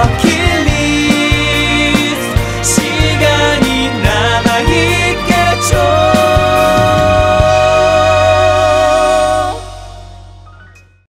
rock